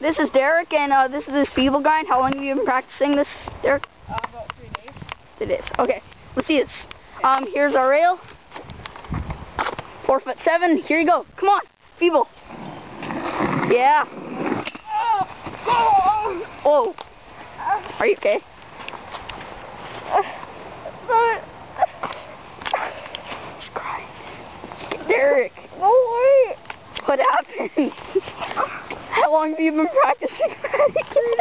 this is Derek, and uh, this is his feeble grind. How long have you been practicing this, Derek? Uh, about three days. It is. Okay, let's see this. Um, here's our rail. Four foot seven. Here you go. Come on, feeble. Yeah. Oh. Are you okay? He's crying. Derek, No way. what happened? Long have you been practicing?